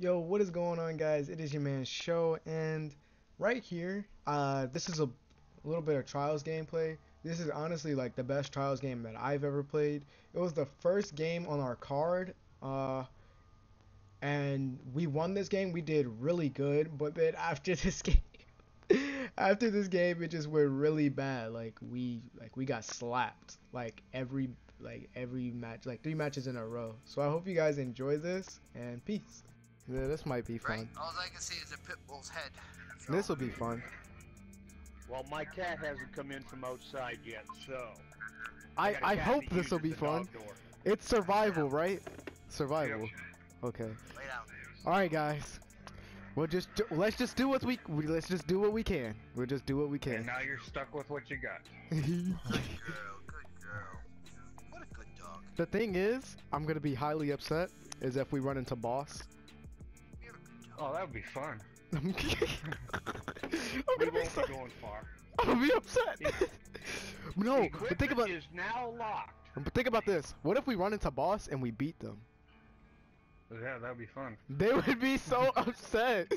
Yo, what is going on, guys? It is your man Show, and right here, uh, this is a little bit of Trials gameplay. This is honestly like the best Trials game that I've ever played. It was the first game on our card, uh, and we won this game. We did really good, but then after this game, after this game, it just went really bad. Like we, like we got slapped, like every, like every match, like three matches in a row. So I hope you guys enjoy this, and peace. Yeah, this might be fun. Right? All I can see is a pit bull's head. This will be fun. Well, my cat hasn't come in from outside yet, so. I got a I hope this will be fun. door. It's survival, right? Survival. Yep. Okay. Lay down. All right, guys. We'll just do, let's just do what we, we let's just do what we can. We'll just do what we can. And now you're stuck with what you got. Good girl, good girl. What a good dog. the thing is, I'm gonna be highly upset is if we run into boss. Oh, that would be fun. I'm gonna be so, going far. I'm gonna be upset. no, but think about is now locked. but think about this. What if we run into boss and we beat them? Yeah, that would be fun. They would be so upset.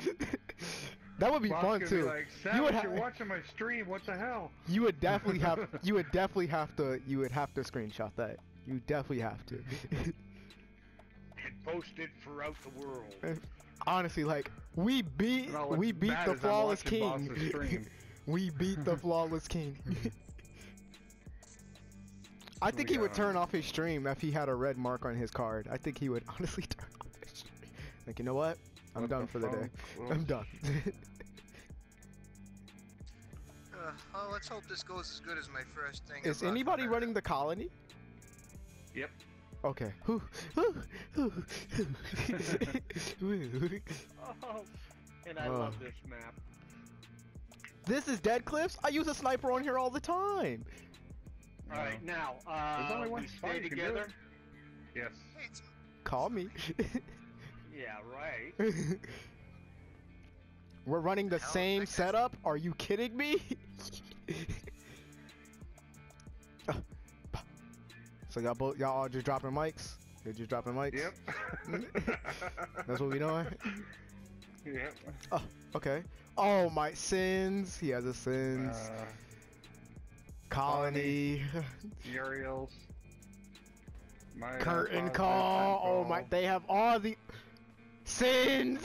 that would be Boss fun too. Be like, you would you're watching my stream. What the hell? You would definitely have. You would definitely have to. You would have to screenshot that. You definitely have to. And post it throughout the world. Honestly, like we beat. No, we beat the flawless king. We beat the flawless king. I think he would turn off his stream if he had a red mark on his card. I think he would honestly turn off his stream. Like, you know what? I'm What done the for the day. fuck? I'm done. Uh, well, let's hope this goes as good as my first thing. Is anybody running the colony? Yep. Okay. Whew. Oh, and I Oh. love this map. this is Dead Cliffs. I use a sniper on here all the time. All right, now, uh, There's only one we spot stay you can do together. Yes. Call me. Yeah, right. We're running the Hell, same setup. Are you kidding me? So y'all both y'all all just dropping mics? You're just dropping mics? Yep. That's what we doing? Yep. Oh, okay. Oh my sins. He has a sins. Uh, Colony. Uriel's. My, Curtain five call. Oh my they have all the sins.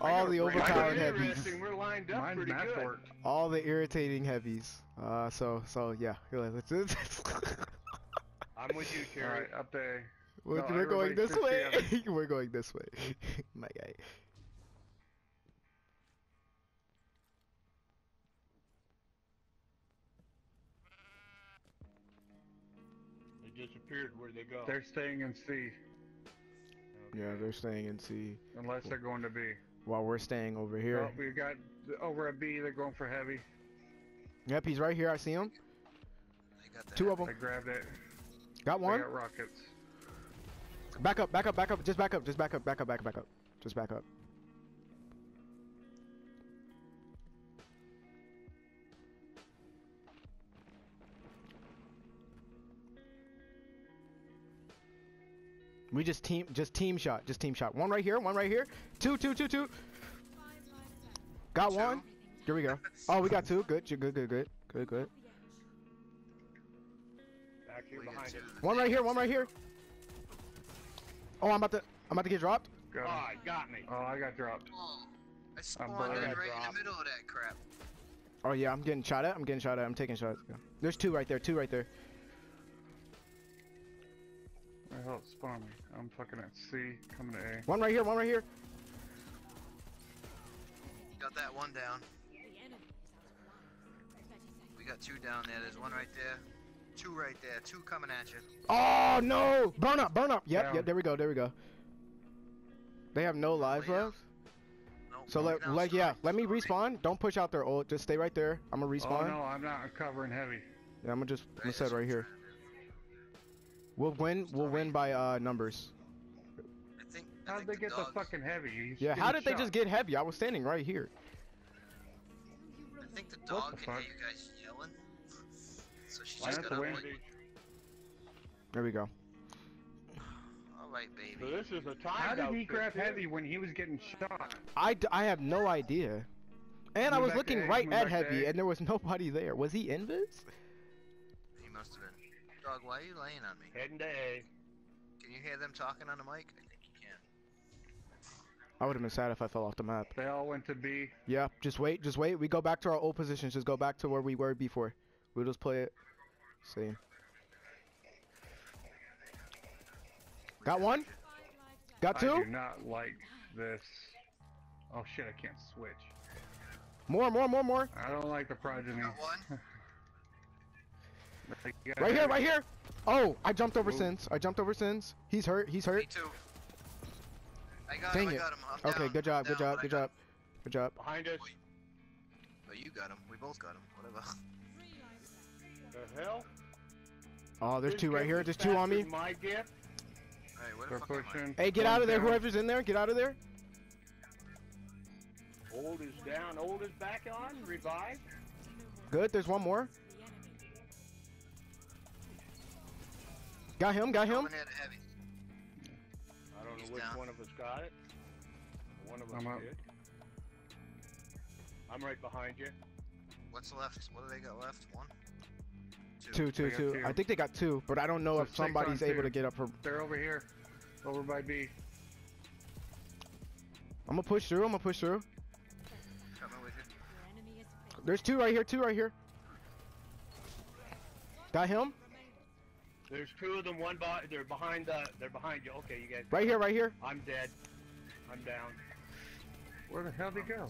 All the overpowered heavies. We're lined up Mine's pretty good. work. All the irritating heavies. Uh so so yeah. Here, let's- I'm with you, All Terry. right, up there. We're, No, we're going this way. we're going this way. My guy. They disappeared. Where'd they go? They're staying in C Yeah, they're staying in C unless they're going to B. while we're staying over Oh, here. we got over at B. They're going for heavy. Yep, he's right here. I see him. I got that. Two of I them. grabbed it. Got They one. got rockets. Back up, back up, back up. Just back up, just back up, back up, back up, back up. Just back up. We just team, just team shot, just team shot. One right here, one right here. Two, two, two, two. Got one. Here we go. Oh, we got two. Good, good, good, good, good, good. Back here behind two. One right here, one right here. Oh, I'm about to, I'm about to get dropped. Got 'em. Oh, he got me. Oh, I got dropped. Oh, I burned. spawned in Got right in dropped. the middle of that crap. Oh yeah, I'm getting shot at. I'm getting shot at. I'm taking shots. There's two right there. Two right there. Oh, Where the hell it spawned me? I'm fucking at C, coming to A. One right here. One right here. Got that one down. We got two down there. There's one right there. Two right there. Two coming at you. Oh no! Burn up! Burn up! Yep. Down. Yep. There we go. There we go. They have no lives yeah. left. Nope. So let, Now like, yeah. Let me respawn. Don't push out their ult. Just stay right there. I'm gonna oh, respawn. Oh no, I'm not covering heavy. Yeah, I'm gonna just I'm gonna Right, set right what here. I'm trying to We'll win. We'll win by uh numbers. I think. I How'd think they the get the fucking heavy? He's Yeah. How did they just get heavy? I was standing right here. I think the dog the can hear you guys yelling. So she Why just got the up like, There we go. oh, right, So baby. this is a time. How did he outfit, grab too. heavy when he was getting shot? I, d- I have no idea. And I was looking right at back heavy, and there was nobody there. Was he invis? He must have been. Dog, why are you laying on me? Heading to A. Can you hear them talking on the mic? I think you can. I would have been sad if I fell off the map. They all went to B. Yeah, just wait, just wait. We go back to our old positions. Just go back to where we were before. We'll just play it. Same. Got one? Got two? I two? do not like this. Oh shit, I can't switch. More, more, more, more. I don't like the progeny. Got one. They got Right here, right here. Oh, I jumped over Move. Sins. I jumped over Sins. He's hurt. He's Me hurt. too. I got Dang him. I it. got him. I'm Okay, down. good job, I'm good job, good got job. Good job. Behind us. Oh, you got him. We both got him. Whatever. The hell? Oh, there's This two right here. There's two on me. My gift. Alright, where the fuck am I? Hey, get out of there. down. Whoever's in there, get out of there. Old is down. Old is back on. Revive. Good. There's one more. Got him. Got him. Coming in heavy. I don't know which down. one of us got it. One of us I'm up. did. I'm right behind you. What's left? What do they got left? One? Two, two, They got two. two. I think they got two, but I don't know So if somebody's able to get up for. They're over here. Over by B. I'm gonna push through. I'm gonna push through. Coming with you. There's two right here. Two right here. Got him. There's two of them. One by. They're behind the. They're behind you. Okay, you guys. Right here. Right here. I'm dead. I'm down. Where the hell did he go?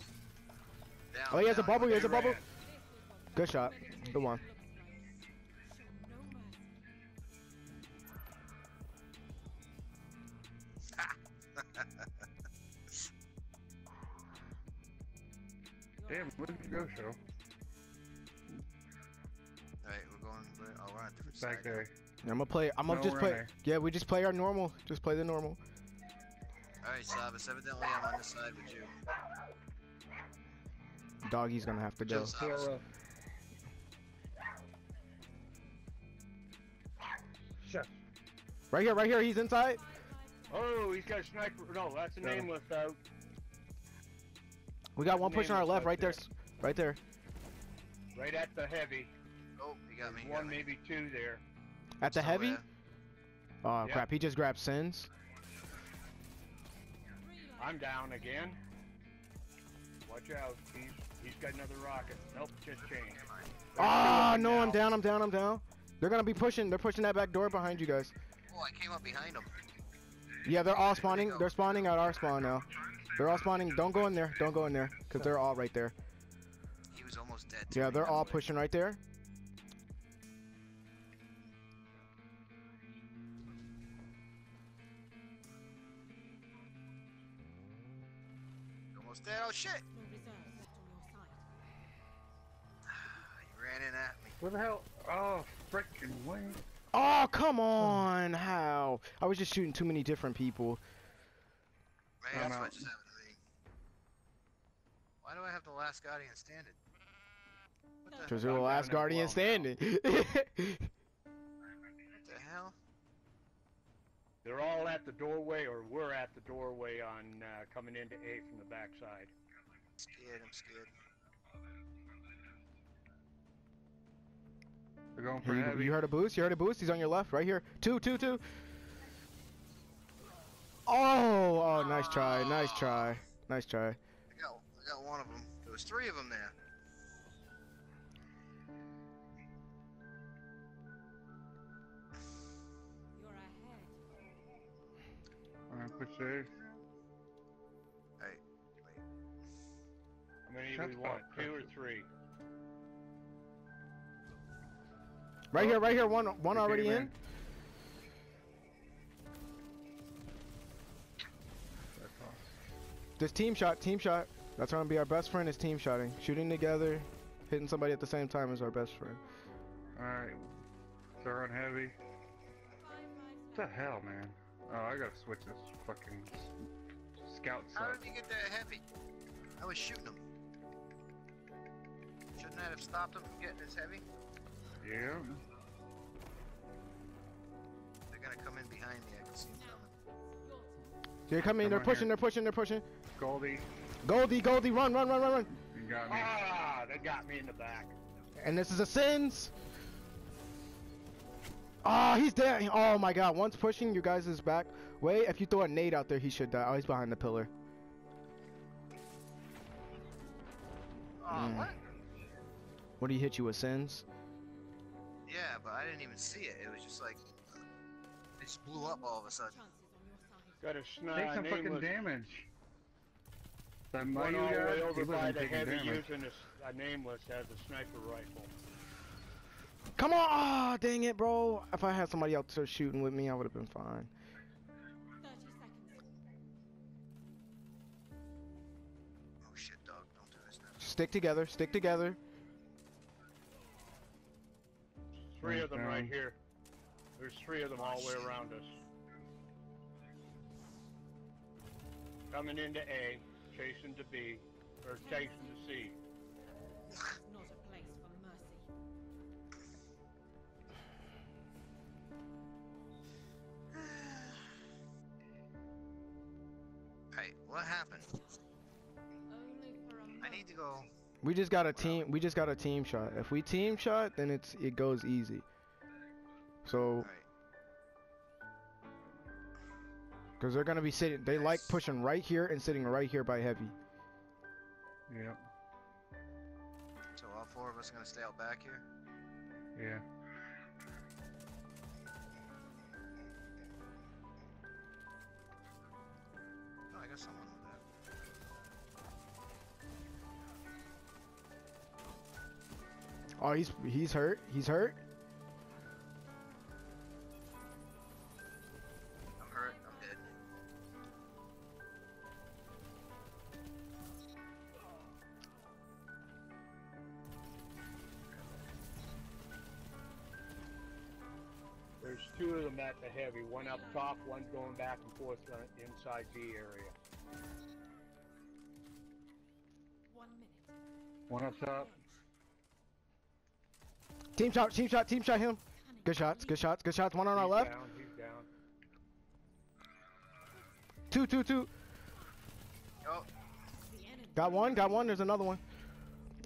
Down, Oh, he has a bubble. He has They a bubble. ran. Good shot. Good one. Damn, where did you go, show? Back there. I'm gonna play. I'm gonna no just runner. play. Yeah, we just play our normal. Just play the normal. Alright, Savas, evidently I'm on the side with you. Doggy's gonna have to go. Just, Sure. Right here, right here, he's inside. Oh, he's got a sniper. No, that's a no. nameless out. We got that's one on our left, right there. there. Right there. Right at the heavy. Oh, you got me. There's You got one, me. maybe two there. At the Still heavy. there. Oh Yeah. crap! He just grabbed Sins. I'm down again. Watch out. He's he's got another rocket. Nope, just changed. Ah, doing no, I'm down, I'm down, I'm down. They're gonna be pushing, they're pushing that back door behind you guys. Oh, I came up behind him. Yeah, they're all spawning, they're spawning at our spawn now. They're all spawning, don't go in there, don't go in there, because they're all right there. He was almost dead. Yeah, they're all pushing right there. Shit! He ran in at me. Where the hell? Oh, freaking way. Oh, come on, how? I was just shooting too many different people. Man, that's what just happened to me. Why do I have the last guardian standing? What the, Because what they're the last guardian well now. standing. the hell? They're all at the doorway, or we're at the doorway on uh, coming into A from the backside. Scared, I'm scared. They're going for you, heavy. you heard a boost? You heard a boost? He's on your left, right here. Two, two, two. Oh, oh, nice try, nice try, nice try. I got, I got one of them. There was three of them there. You're ahead. All right, push A. How many Shut do we up, want? Two or three? Right here, right here. One, one They already came in. This team shot, team shot. That's gonna be our best friend is team shotting. Shooting together, hitting somebody at the same time is our best friend. Alright. They're on heavy. What the hell, man? Oh, I gotta switch this fucking s- scout How did he get that heavy? I was shooting him. Shouldn't that have stopped him from getting his heavy? Yeah. They're gonna come in behind me. I can see them coming. They're coming. Come They're pushing. here. They're pushing. They're pushing. Goldie, Goldie, Goldie, run, run, run, run, run. you got me. Ah, they got me in the back. And this is a sins. Ah, he's dead. Oh my god. Once pushing you guys' is back. Wait, if you throw a nade out there, he should die. Oh, he's behind the pillar. Oh, Mm. what? What did he hit you with sins? Yeah, but I didn't even see it. It was just like it just blew up all of a sudden. Got a Take snipe. some fucking damage. That One Mayu all the way over by the heavy damage. using a, s- a nameless has a sniper rifle. Come on! Ah, dang it, bro. If I had somebody else there shooting with me, I would have been fine. 30 seconds. Oh shit, dog! Don't do this now. Stick together. Stick together. Three of them right here. There's three of them all the way around us. Coming into A, chasing to B, or chasing to C. Not a place for mercy. Hey, what happened? Only for a I need to go. We just got a team. We just got a team shot. If we team shot, then it's it goes easy. So, because they're gonna be sitting. They like pushing right here and sitting right here by heavy. Yep, So all four of us are gonna stay out back here. yeah. Oh, he's he's hurt. He's hurt. I'm hurt. I'm dead. There's two of them at the heavy. One up top, one going back and forth uh, inside the area. One minute. One up top. Team shot. Team shot. Team shot him. Good shots. Good shots. Good shots. One on our He's left. Down, he's down. Two. Two. Two. Oh, Got one. Got one. There's another one.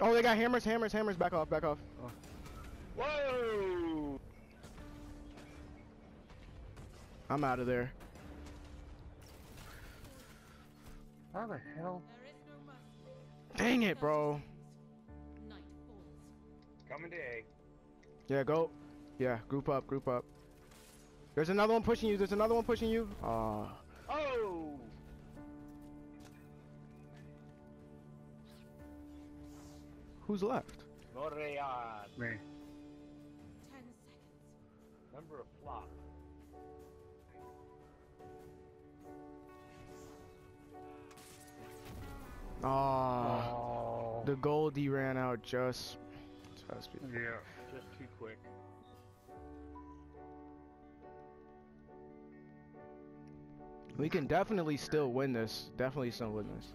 Oh, they got hammers. Hammers. Hammers. Back off. Back off. Oh. Whoa! I'm out of there. How the hell? There is no mercy. Dang it, bro. Coming to A. Yeah, go. Yeah, group up. Group up. There's another one pushing you. There's another one pushing you. Ah. Oh! Who's left? Montreal. Me. Ten seconds. Number of flop. Ah. Oh. The Goldie ran out just. Just be. Yeah. Just too quick. We can definitely still win this. Definitely still win this.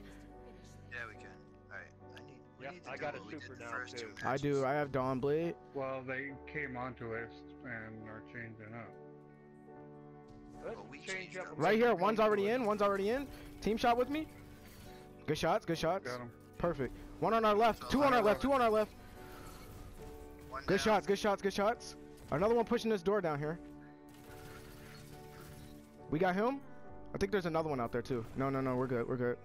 yeah, we can. Alright, I need. We Yep, need to I do got a what we did super the now, first two too. I do. I have Dawn Blade. Well, they came onto us and are changing up. Let's Well, we change up. up. Right here. One's already in. One's already in. Team shot with me. Good shots. Good shots. Got him. Perfect. One on our left. Two on our left. Two on our left. One Good down. shots. Good shots. Good shots. Another one pushing this door down here. We got him. I think there's another one out there too. No, no, no. We're good. We're good.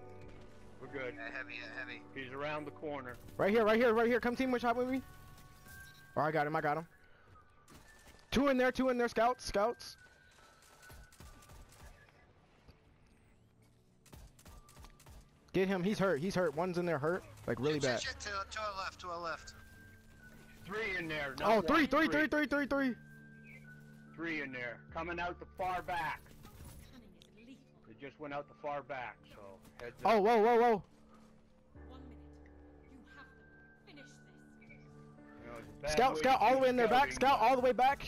We're good. Yeah, heavy, yeah, heavy. He's around the corner. Right here. Right here. Right here. Come team with shot with me. Oh, I got him. I got him. Two in there. Two in there. Scouts. Scouts. Get him. He's hurt. He's hurt. One's in there hurt. Like really Shit, bad. shit, to, to our left, to our left. Three in there. not Oh, one, three, three, three, three, three, three. Three in there. Coming out the far back. Cunning is lethal. They just went out the far back, so heads up. Oh, whoa, whoa, whoa. One minute. You have them. Finish this. You know, it's a bad Scout, scout, all the way in their back. Scout, all the way back.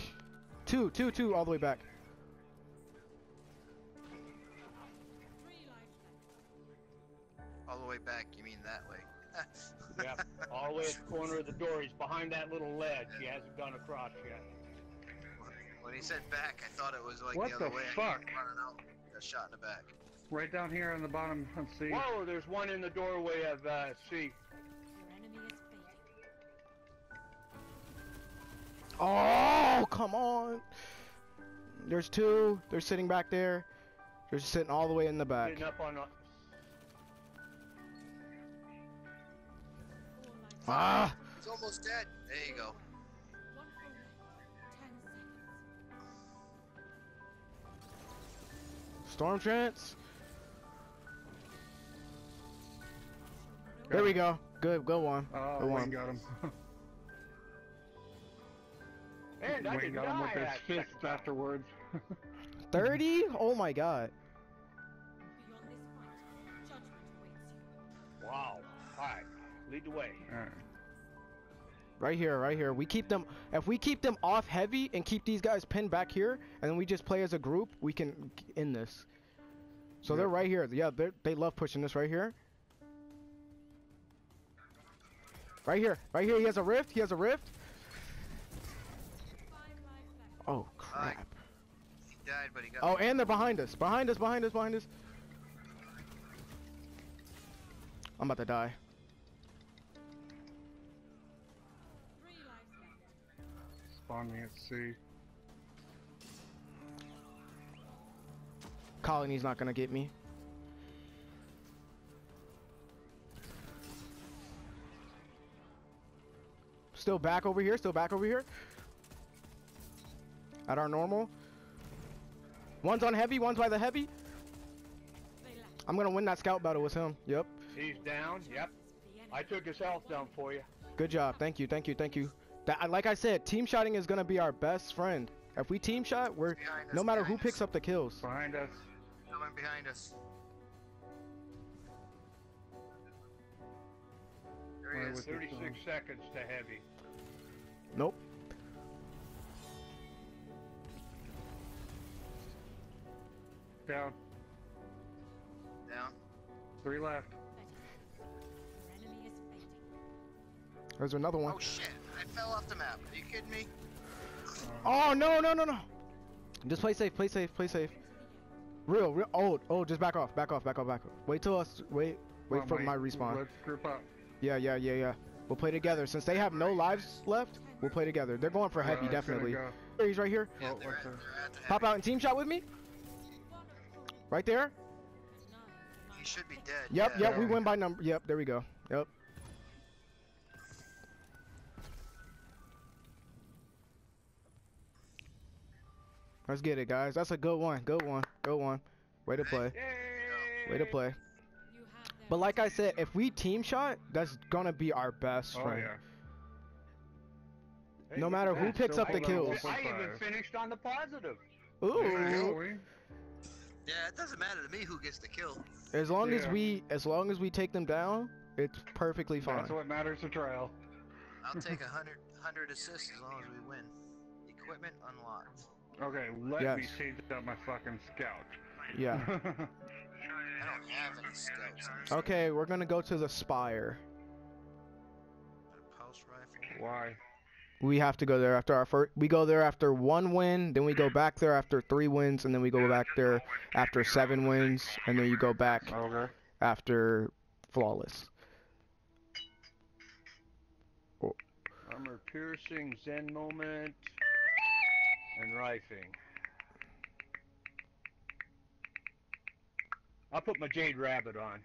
Two, two, two, all the way back. Three lives left. All the way back, you mean that way. Yep, all the way at the corner of the door. He's behind that little ledge. He hasn't gone across yet. When he said back, I thought it was like What the other the way. I fuck? came running out, got shot in the back. Right down here on the bottom. Let's see. Whoa, there's one in the doorway of uh, C. Your enemy is fading. Oh, come on. There's two. They're sitting back there. They're sitting all the way in the back. Sitting up on Ah, He's almost dead. There you go. One full. Ten seconds. storm trance. Show There we go. Good, good one. Oh, Go Wayne on. got him. and I Wayne didn't got him with his that fist time. afterwards. 30? Oh my god. Beyond this fight, judgment awaits you. Wow. Alright, lead the way. Alright. Right here, right here. We keep them. If we keep them off heavy and keep these guys pinned back here, and then we just play as a group, we can end this. So they're right here. Yeah, they they love pushing this right here. Right here, right here. He has a rift. He has a rift. Five lives left. Oh crap. He died, but he got. Oh, and they're behind us. Behind us. Behind us. Behind us. I'm about to die. Spawn me at C. Colony's not gonna get me. Still back over here, still back over here. At our normal. One's on heavy, one's by the heavy. I'm gonna win that scout battle with him. Yep. He's down. Yep. I took his health down for you. Good job. Thank you, thank you, thank you. That, like I said, team shotting is gonna be our best friend. If we team shot, we're us, no matter who behind picks up the kills. Behind us. Coming behind us. There he Where is. 36 seconds to heavy. Nope. Down. Down. Three left. That is it. Your enemy is. There's another one. Oh shit! I fell off the map. Are you kidding me? Oh no no no no! Just play safe, play safe, play safe. Real, real. Oh, oh, just back off, back off, back off, back off. Wait till us. Wait, wait Come for on, my respawn. Let's group up. Yeah, yeah, yeah, yeah. We'll play together. Since they have no lives left, we'll play together. They're going for heavy, it's definitely. go. He's right here. Yeah, Oh, they're, what's at, they're oh, Pop out and team shot with me. Right there. Nine. He should be dead. Yep, yeah. yep. We win by number. Yep, there we go. Yep. Let's get it, guys. That's a good one. Good one. Good one. Way to play. Way to play. You have their But like I said, if we team shot, that's gonna be our best Oh friend. yeah. Hey, No matter who picks Still up the kills. I even finished on the positive. There you go, Ooh. Yeah, it doesn't matter to me who gets the kill. As long as we, as long as we take them down, it's perfectly fine. That's what matters to trial. I'll take a hundred hundred assists as long as we win. Equipment unlocked. Okay, let me Yes. change out my fucking scout. Yeah. I don't have any scouts. Okay, we're gonna go to the spire. a pulse rifle. Why? We have to go there after our first. We go there after one win, then we go back there after three wins, and then we go back there after seven wins, and then you go back Okay. after flawless. Armor piercing, Zen moment, and rifing. I'll put my Jade Rabbit on.